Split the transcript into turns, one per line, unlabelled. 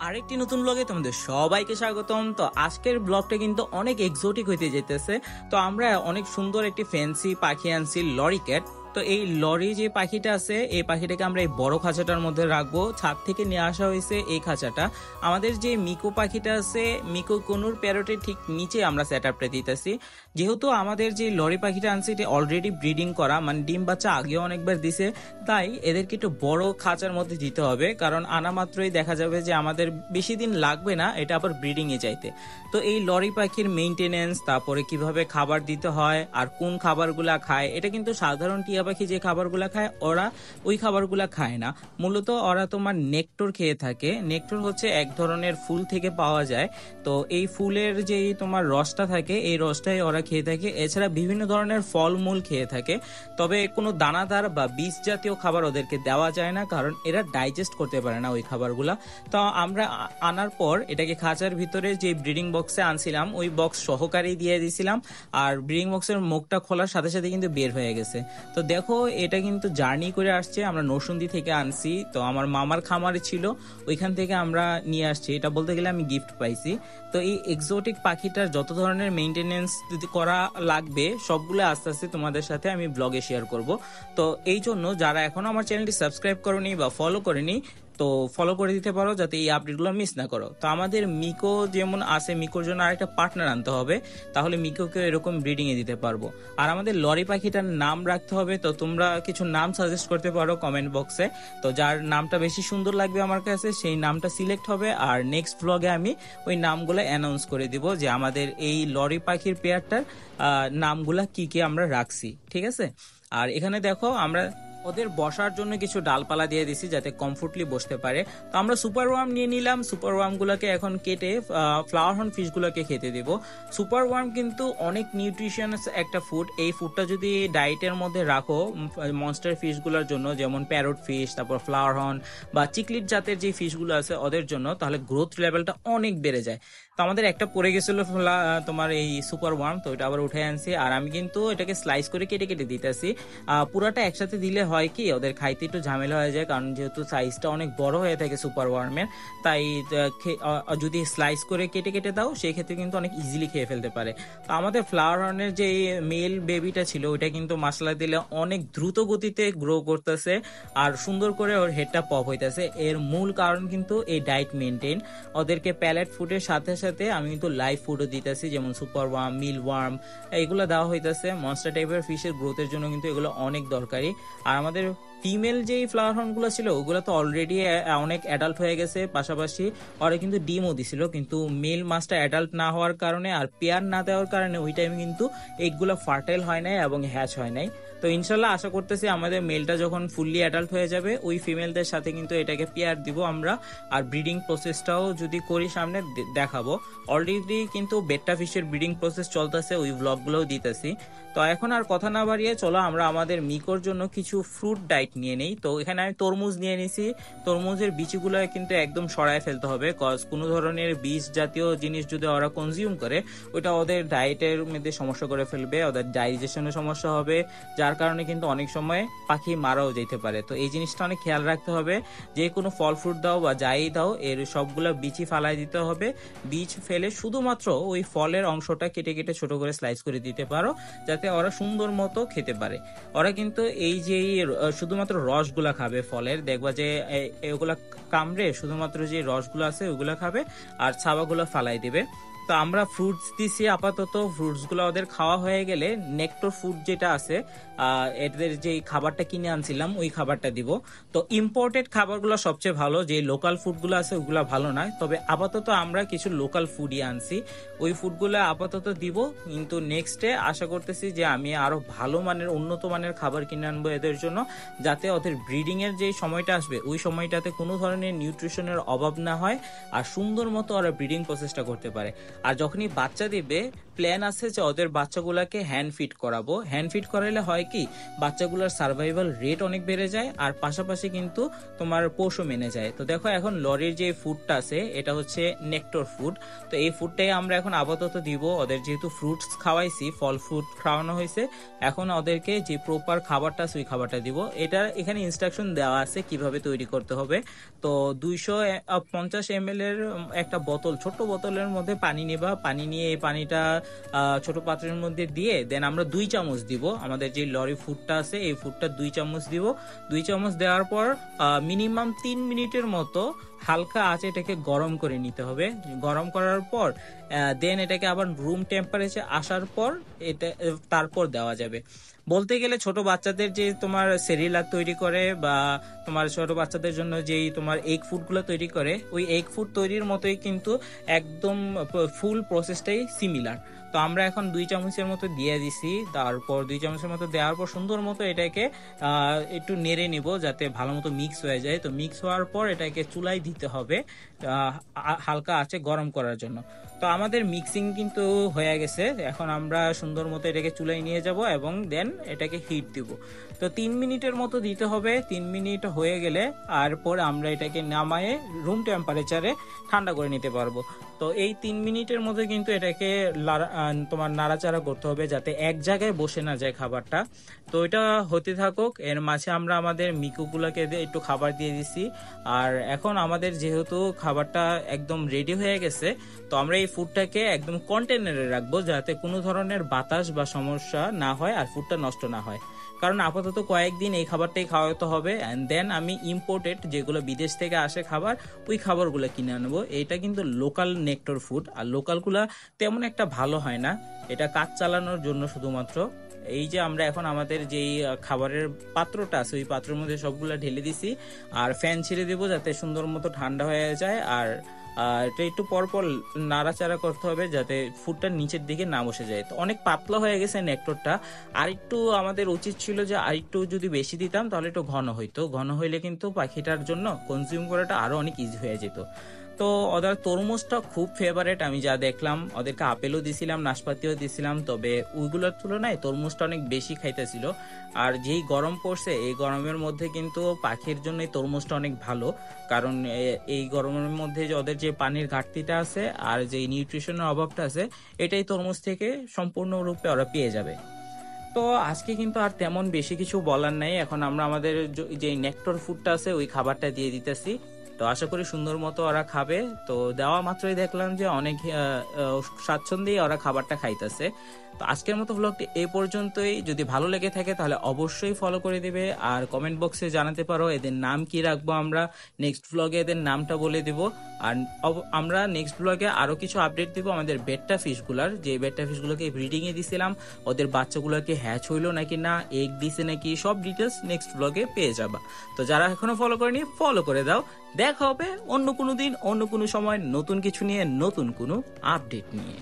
আরেকটি নতুন ব্লগে তোমাদের সবাইকে স্বাগতম। তো আজকের ব্লগটা কিন্তু অনেক এক্সোটিক হইতে যেতেছে তো আমরা অনেক সুন্দর একটি ফ্যান্সি পাখি আনছি লরি ক্যাট তো এই লরি যে পাখিটা আছে, এই পাখিটাকে আমরা এই বড় খাঁচাটার মধ্যে রাখব। ছাদ থেকে নিয়ে আসা হয়েছে এই খাঁচাটা। আমাদের যে মিকো পাখিটা আছে, মিকো কনুর প্যারোটের ঠিক নিচে আমরা সেট আপটা দিতেছি। যেহেতু আমাদের যে লরি পাখিটা আনছে, এটা অলরেডি ব্রিডিং করা মানে ডিম বাচ্চা আগেও অনেকবার দিছে, তাই এদেরকে একটু বড় খাঁচার মধ্যে দিতে হবে, কারণ আনা মাত্রই দেখা যাবে যে আমাদের বেশি দিন লাগবে না, এটা আবার ব্রিডিং এ যাইতে। তো এই লরি পাখির মেইনটেনেন্স তারপরে কীভাবে খাবার দিতে হয়, আর কোন খাবারগুলা খায়, এটা কিন্তু সাধারণ টিয়া পাখি যে খাবারগুলা খায়, ওরা ওই খাবারগুলা খায় না। মূলত ওরা তোমার নেকটর খেয়ে থাকে। নেকটর হচ্ছে এক ধরনের ফুল থেকে পাওয়া যায়। তো এই ফুলের যে তোমার রসটা থাকে, এই রসটাই ওরা খেয়ে থাকে। এছাড়া বিভিন্ন ধরনের ফলমূল খেয়ে থাকে। তবে কোনো দানাদার বা বীজ জাতীয় খাবার ওদেরকে দেওয়া যায় না, কারণ এরা ডাইজেস্ট করতে পারে না ওই খাবারগুলা। তো আমরা আনার পর এটাকে খাঁচার ভিতরে যে ব্রিডিং বক্সে আনছিলাম, ওই বক্স সহকারেই দিয়ে দিছিলাম আর ব্রিডিং বক্সের মুখটা খোলার সাথে সাথে কিন্তু বের হয়ে গেছে। তো দেখো, এটা কিন্তু জার্নি করে আসছে, আমরা নরসুন্দি থেকে আনছি। তো আমার মামার খামার ছিল, ওইখান থেকে আমরা নিয়ে আসছি। এটা বলতে গেলে আমি গিফট পাইছি। তো এই এক্সোটিক পাখিটার যত ধরনের মেনটেনেন্স যদি করা লাগবে, সবগুলো আস্তে আস্তে তোমাদের সাথে আমি ব্লগে শেয়ার করব। তো এই জন্য যারা এখনও আমার চ্যানেলটি সাবস্ক্রাইব করেনি বা ফলো করেনি তো ফলো করে দিতে পারো যাতে এই আপডেটগুলো মিস না করো। তো আমাদের মিকো যেমন আছে মিকোর জন্য আরেকটা পার্টনার আনতে হবে, তাহলে মিকোকে এরকম ব্রিডিং এ দিতে পারব। আর আমাদের লরি পাখিটার নাম রাখতে হবে, তো তোমরা কিছু নাম সাজেস্ট করতে পারো কমেন্ট বক্সে তো যার নামটা বেশি সুন্দর লাগবে আমার কাছে, সেই নামটা সিলেক্ট হবে, আর নেক্সট ব্লগে আমি ওই নামগুলো অ্যানাউন্স করে দিব যে আমাদের এই লরি পাখির পেয়ারটার নামগুলা কি কি আমরা রাখছি, ঠিক আছে? আর এখানে দেখো আমরা ওদের বসার জন্য কিছু ডালপালা দিয়ে দিছি যাতে কমফোর্টলি বসতে পারে। তো আমরা সুপার ওয়ার্ম নিয়ে নিলাম সুপার ওয়ার্ম গুলোকে এখন কেটে ফ্লাওয়ার হর্ন ফিশ গুলোকে খেতে দিব। সুপার ওয়ার্ম কিন্তু অনেক নিউট্রিশনাস একটা ফুড এই ফুডটা যদি ডায়েটের মধ্যে রাখো মনস্টার ফিশগুলোর জন্য, যেমন প্যারট ফিশ তারপর ফ্লাওয়ার হর্ন বা চিকলিট জাতের যে ফিশগুলো আছে ওদের জন্য, তাহলে গ্রোথ লেভেলটা অনেক বেড়ে যায়। তো আমাদের একটা পড়ে গেছিল তোমার এই সুপার ওয়ার্ম তো এটা আবার উঠে আনছি। আর আমি কিন্তু এটাকে স্লাইস করে কেটে কেটে দিতেছি। পুরাটা একসাথে দিলে হয় কি, ওদের খাইতে একটু ঝামেলা হয়ে যায়, কারণ যেহেতু সাইজটা অনেক বড় হয়ে থাকে সুপার ওয়ার্মের তাই যদি স্লাইস করে কেটে কেটে দাও সেই ক্ষেত্রে কিন্তু অনেক ইজিলি খেয়ে ফেলতে পারে। তো আমাদের ফ্লাওয়ার হর্নের যে মেল বেবিটা ছিল, ওইটা কিন্তু মশলা দিলে অনেক দ্রুত গতিতে গ্রো করতেছে আর সুন্দর করে ওর হেডটা পপ হইতেছে। এর মূল কারণ কিন্তু এই ডায়েট মেনটেন ওদেরকে প্যালেট ফুডের সাথে সাথে আমি কিন্তু লাইভ ফুডও দিতেছি, যেমন সুপার ওয়ার্ম মিল ওয়ার্ম এগুলো দেওয়া হইতেছে। মনস্টার টাইপের ফিশের গ্রোথের জন্য কিন্তু এগুলো অনেক দরকারি। আর আমাদের ফিমেল যেই ফ্লাওয়ার হর্নগুলো ছিল, ওগুলো তো অলরেডি অনেক অ্যাডাল্ট হয়ে গেছে। পাশাপাশি ওরা কিন্তু ডিমও দিছিল, কিন্তু মেল মাছটা অ্যাডাল্ট না হওয়ার কারণে আর পেয়ার না দেওয়ার কারণে ওই টাইমে কিন্তু এগুলো ফার্টাইল হয় নাই এবং হ্যাচ হয় নাই। তো ইনশাল্লাহ আশা করতেছি আমাদের মেলটা যখন ফুললি অ্যাডাল্ট হয়ে যাবে, ওই ফিমেলদের সাথে কিন্তু এটাকে পেয়ার দিব আমরা। আর ব্রিডিং প্রসেসটাও যদি করি সামনে দেখাবো। অলরেডি কিন্তু বেট্টা ফিশের ব্রিডিং প্রসেস চলতেছে, ওই ব্লগগুলোও দিতেছি। তো এখন আর কথা না বাড়িয়ে চলো আমরা আমাদের মিকোর জন্য কিছু ফ্রুট ডাইট নিয়ে নেই। তো এখানে আমি তরমুজ নিয়ে নিছি। তরমুজের বিচিগুলো কিন্তু একদম সরায় ফেলতে হবে। কজ কোনো ধরনের বীজ জাতীয় জিনিস যদি ওরা কনজিউম করে ওটা ওদের ডায়েটের মধ্যে সমস্যা করে ফেলবে, ওদের ডাইজেশনের সমস্যা হবে, যার কারণে কিন্তু অনেক সময় পাখি মারাও যেতে পারে। তো এই জিনিসটা অনেক খেয়াল রাখতে হবে। যে কোনো ফল ফ্রুট দাও বা যাই দাও, এর সবগুলো বিচি ফালাই দিতে হবে। বীজ ফেলে শুধুমাত্র ওই ফলের অংশটা কেটে কেটে ছোট করে স্লাইস করে দিতে পারো, যাতে ওরা সুন্দর মতো খেতে পারে। ওরা কিন্তু এই যে র- শুধুমাত্র রসগুলা খাবে ফলের। দেখবা যে এগুলা কামড়ে শুধুমাত্র যে রসগুলো আছে ওগুলা খাবে আর ছাবাগুলো ফালাই দিবে। তো আমরা ফ্রুটস দিছি, আপাতত ফ্রুটসগুলো ওদের খাওয়া হয়ে গেলে নেক্টর ফুড যেটা আছে এদের যে খাবারটা কিনে আনছিলাম, ওই খাবারটা দিব। তো ইম্পোর্টেড খাবারগুলো সবচেয়ে ভালো যে লোকাল ফুডগুলো আছে, ওগুলো ভালো নয়। তবে আপাতত আমরা কিছু লোকাল ফুডই আনছি। ওই ফুডগুলো আপাতত দিব, কিন্তু নেক্সটে আশা করতেছি যে আমি আরও ভালো মানের, উন্নত মানের খাবার কিনে আনব এদের জন্য, যাতে ওদের ব্রিডিং এর যে সময়টা আসবে, ওই সময়টাতে কোনো ধরনের নিউট্রিশনের অভাব না হয়, আর সুন্দর মতো ওরা ব্রিডিং প্রসেসটা করতে পারে। আর যখনই বাচ্চা দিবে প্ল্যান আছে যে ওদের বাচ্চাগুলোকে হ্যান্ড ফিট করাবো। হ্যান্ড ফিট করাইলে হয় কি, বাচ্চাগুলোর সার্ভাইভাল রেট অনেক বেড়ে যায়, আর পাশাপাশি কিন্তু তোমার পোষও মেনে যায়। তো দেখো এখন লরির যে ফুডটা আছে, এটা হচ্ছে নেক্টর ফুড তো এই ফুডটাই আমরা এখন আপাতত দিব। ওদের যেহেতু ফ্রুটস খাওয়াইছি, ফল ফ্রুট খাওয়ানো হয়েছে, এখন ওদেরকে যে প্রপার খাবারটা আছে, ওই খাবারটা দিব। এটা এখানে ইনস্ট্রাকশন দেওয়া আছে কীভাবে তৈরি করতে হবে। তো দুইশো পঞ্চাশ এম এর একটা বোতল, ছোট্ট বোতলের মধ্যে পানি নেবা। পানি নিয়ে এই পানিটা ছোট পাত্রের মধ্যে দিয়ে দেন আমরা দুই চামচ দিব। আমাদের যে লরি ফুডটা আছে, এই ফুডটা দুই চামচ দিব। দুই চামচ দেওয়ার পর মিনিমাম তিন মিনিটের মতো হালকা আঁচে এটাকে গরম করে নিতে হবে। গরম করার পর দেন এটাকে আবার রুম টেম্পারেচার আসার পর এটা তারপর দেওয়া যাবে। বলতে গেলে ছোট বাচ্চাদের যে তোমার সেরিলাক তৈরি করে বা তোমার ছোট বাচ্চাদের জন্য যেই তোমার এগ ফুডগুলো তৈরি করে, ওই এগ ফুড তৈরির মতোই কিন্তু একদম ফুল প্রসেসটাই সিমিলার তো আমরা এখন দুই চামচের মতো দিয়ে দিছি। তারপর দুই চামচের মতো দেওয়ার পর সুন্দর মতো এটাকে একটু নেড়ে নিব যাতে ভালো মতো মিক্স হয়ে যায়। তো মিক্স হওয়ার পর এটাকে চুলায় দিতে হবে হালকা আছে গরম করার জন্য। তো আমাদের মিক্সিং কিন্তু হয়ে গেছে। এখন আমরা সুন্দর মতো এটাকে চুলায় নিয়ে যাব এবং দেন এটাকে হিট দিব। তো তিন মিনিটের মতো দিতে হবে। তিন মিনিট হয়ে গেলে আর পরে আমরা এটাকে নামায়ে রুম টেম্পারেচারে ঠান্ডা করে নিতে পারব। তো এই তিন মিনিটের মধ্যে কিন্তু এটাকে তোমার নাড়াচাড়া করতে হবে যাতে এক জায়গায় বসে না যায় খাবারটা। তো এটা হতে থাকুক, এর মাঝে আমরা আমাদের মিকুগুলোকে একটু খাবার দিয়ে দিছি। আর এখন আমাদের যেহেতু খাবারটা একদম রেডি হয়ে গেছে, তো আমরা এই ফুডটাকে একদম কন্টেনারে রাখব যাতে কোনো ধরনের বাতাস বা সমস্যা না হয় আর ফুডটা নষ্ট না হয়। কারণ আপাতত কয়েকদিন এই খাবারটাই খাওয়াতে হবে অ্যান্ড দেন আমি ইম্পোর্টেড যেগুলো বিদেশ থেকে আসে খাবার, ওই খাবারগুলো কিনে আনব। এটা কিন্তু লোকাল নেক্টর ফুড আর লোকালগুলা তেমন একটা ভালো হয় না। এটা কাজ চালানোর জন্য শুধুমাত্র। এই যে আমরা এখন আমাদের যেই খাবারের পাত্রটা আছে, ওই পাত্রের মধ্যে সবগুলো ঢেলে দিছি। আর ফ্যান ছেড়ে দেবো যাতে সুন্দর মতো ঠান্ডা হয়ে যায়। আর এটা একটু পরপর নাড়াচাড়া করতে হবে যাতে ফুডটা নিচের দিকে না বসে যায়। তো অনেক পাতলা হয়ে গেছে নেকটরটা আর একটু আমাদের উচিত ছিল যে আর একটু যদি বেশি দিতাম তাহলে একটু ঘন হইতো। ঘন হইলে কিন্তু পাখিটার জন্য কনজিউম করাটা আরও অনেক ইজি হয়ে যেত। তো ওদের তরমুজটা খুব ফেভারেট আমি যা দেখলাম, ওদেরকে আপেলও দিছিলাম, নাশপাতিও দিছিলাম, তবে ওইগুলোর তুলনায় তরমুজটা অনেক বেশি খাইতেছিল। আর যেই গরম পড়ছে, এই গরমের মধ্যে কিন্তু পাখির জন্য তরমুজটা অনেক ভালো, কারণ এই গরমের মধ্যে ওদের যে পানির ঘাটতিটা আছে আর যে নিউট্রিশনের অভাবটা আছে, এটাই তরমুজ থেকে সম্পূর্ণরূপে ওরা পেয়ে যাবে। তো আজকে কিন্তু আর তেমন বেশি কিছু বলার নাই, এখন আমরা আমাদের যে নেক্টর ফুডটা আছে, ওই খাবারটা দিয়ে দিতেছি। তো আশা করি সুন্দর মতো ওরা খাবে। তো দেওয়া মাত্রই দেখলাম যে অনেক স্বাচ্ছন্দ্যেই ওরা খাবারটা খাইতেছে। তো আজকের মতো ব্লগটি এই পর্যন্তই। যদি ভালো লেগে থাকে তাহলে অবশ্যই ফলো করে দিবে আর কমেন্ট বক্সে জানাতে পারো এদের নাম কি রাখব আমরা। নেক্সট ব্লগে এদের নামটা বলে দিব। আর আমরা নেক্সট ব্লগে আরও কিছু আপডেট দিব আমাদের বেটটা ফিশগুলার যে বেটটা ফিশগুলোকে ব্রিডিং এ দিছিলাম, ওদের বাচ্চাগুলোকে হ্যাচ হইল নাকি না এগ দিছে নাকি, সব ডিটেলস নেক্সট ব্লগে পেয়ে যাবা। তো যারা এখনও ফলো করেনি ফলো করে দাও। দেখা হবে অন্য কোনো দিন, অন্য কোনো সময় নতুন কিছু নিয়ে, নতুন কোনো আপডেট নিয়ে।